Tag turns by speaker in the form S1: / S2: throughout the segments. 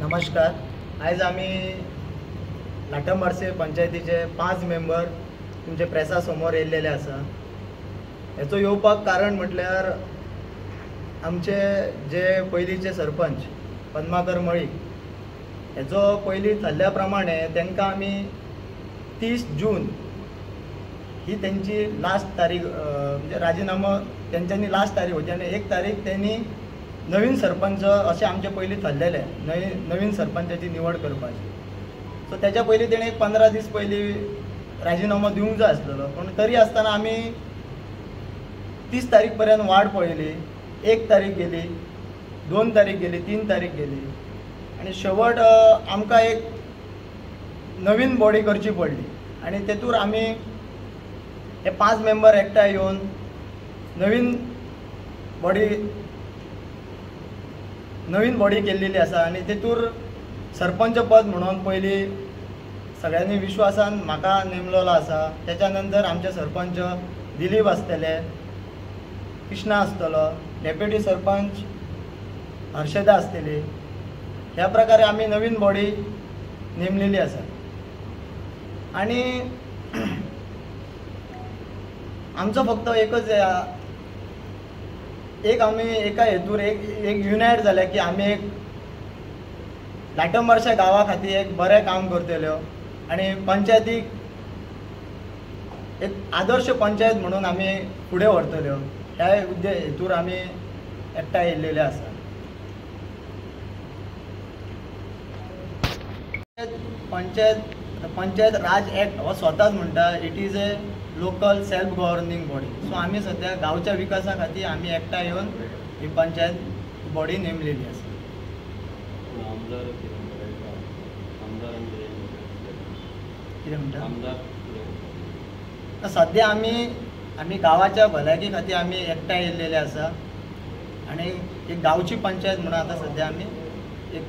S1: नमस्कार. आयज आमी लाटंबारसे पंचायतीचे पांच मेंबर तुमचे प्रेसा समोर येयलेले आसा हेचो येवपाक कारण म्हटल्यार आमचे जे पयलींचे सरपंच पद्माकर मळी हेचो पयलीं थारल्या प्रमाणे तांकां आमी तीस जून ही त्यांची लास्ट तारीख म्हणजे राजीनामो त्यांच्यांनी लास्ट तारीख होती आणि एक तारीख त्यांनी नवीन सरपंच असे आमचे पयलीं थारलेले नवी नवीन सरपंचाची निवड करपाची. सो त्याच्या पयलीं तेणें एक पंदरा दीस पयलीं राजीनामो दिवंक जाय आसलेलो पूण तरी आसतना आमी तीस तारीख पर्यंत वाट पळयली एक तारीख गेली दोन तारीख गेली तीन तारीख गेली. आणि शेवट आमकां एक नवीन बॉडी करची पडली. आणि तेतूर आमी हे पांच मेंबर एकठांय येवन नवीन बॉडी नवीन बॉडी केल्लेली आसा आनी तेतूर सरपंच पद म्हणून पयलीं सगळ्यांनी विश्वासान म्हाका नेमलेलो आसा त्याच्या नंतर आमचे सरपंच दिलीप आसतले कृष्णा आसतलो डेप्युटी सरपंच हर्षदा आसतली ह्या प्रकारे आमी नवीन बॉडी नेमलेली आसा आणि आमचो फक्त एकच एक आमी एका हेतूर एक एक युनायट जाल्या की आमी एक लाटंबारच्या गांवा खातीर एक बरें काम करतल्यो आणि पंचायतीक एक आदर्श पंचायत म्हणून आमी फुडें व्हरतल्यो ह्या उद्दे हेतूर आमी एकठांय येयल्लेले आसा पंचायत पंचायत राज ऍक्ट हो स्वताच म्हणटा it is a local self governing body so आमी सध्या गांवच्या विकासा खातीर आमी एकठांय येवन ही पंचायत बॉडी नेमलेली आसा
S2: कितें म्हणटा
S1: सध्या आमी आमी गांवाच्या भलायकी खातीर आमी एकठांय येयल्लेले आसा आणि एक गांवची पंचायत म्हणून आतां सध्या आमी एक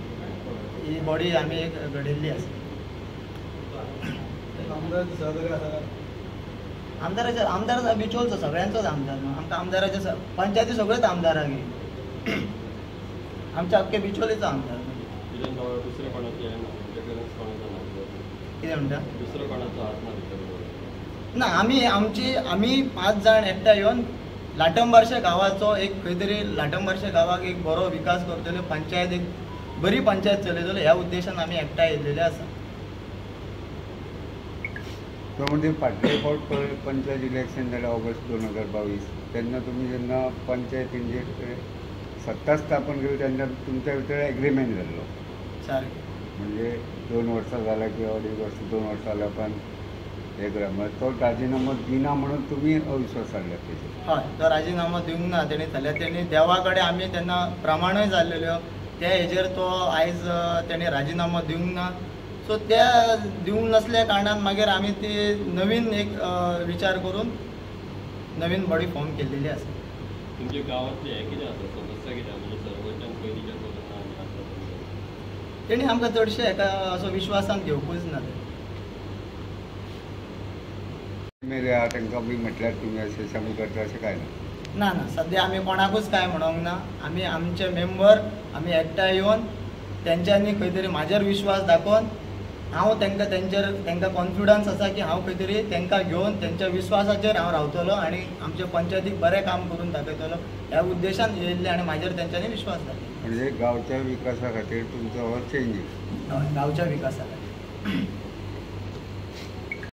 S1: ही बॉडी आमी एक घडिल्ली आसा आमदाराचे आमदार बिचोलचो सगळ्यांचोच आमदार. आमकां आमदाराचे स- पंचायती सगळेच आमदाराक हे. आमच्या अख्खे बिचोलीचो आमदार.
S2: कितें
S1: म्हणटा
S2: ना
S1: आमी आमची आमी पांच जाण एकठांय येवन लाटंबारशे गांवाचो एक खंय तरी लाटंबारशे गांवाक एक बरो विकास करतलो पंचायत एक बरी पंचायत चलयतलो ह्या उद्देशान आमी एकठांय येयल्लेले आसा
S3: तो म्हणजे फाटले फावट पळय पंचायत इलेक्शन जालें ऑगस्ट दोन हजार बावीस तेन्ना तुमी जेन्ना पंचायतींचेर सत्ता स्थापन केली तेन्ना तुमच्या भितर एग्रीमेंट
S1: सारकें
S3: म्हणजे दोन वर्सां जाल्या किंवा अडीच वर्स दोन वर्सां जाल्या पण हे करा म्हणजे तो राजिनामो दिना म्हणून तुमी अविश्वास हाडला तेजेर
S1: हय तो राजिनामो दिवंक ना तेणी जाल्यार तेणी देवा कडेन आमी तेन्ना प्रमाणय जाल्लेल्यो त्या हेजेर तो आयज तेणी राजिनामो दिवंक ना सो त्या दिवंक नसल्या कारणान मागीर आमी ती नवीन एक विचार करून नवीन बॉडी फॉर्म केल्लेली आसा
S2: तुमच्या गांवांतली हें कितें आसा समस्या कितें आसा म्हणजे सरपंचान पयलींच्या पसून आमी आसा
S1: तेणी आमकां चडशे हेका असो विश्वासान घेवपूच ना ते.
S3: मेरे हा तांकां बी म्हटल्यार तुमी अशें करता अशें काय ना
S1: ना ना सध्या आमी कोणाकूच काय म्हणोंक ना. आमी आमचे मेंबर आमी एकठांय येवन तेंच्यांनी खंय तरी म्हाजेर विश्वास दाखोवन हांव तांकां तेंचेर तांकां कॉन्फिडन्स आसा की हांव खंय तरी तांकां घेवन तेंच्या विश्वासाचेर हांव रावतलो आनी आमच्या पंचायतीक बरें काम करून दाखयतलो. ह्या उद्देशान येयल्ले आनी म्हाजेर तेंच्यांनी विश्वास दाखयलो
S3: म्हणजे गांवच्या विकासा खातीर तुमचो हो चेंजीस
S1: हय, गांवच्या विकासा खातीर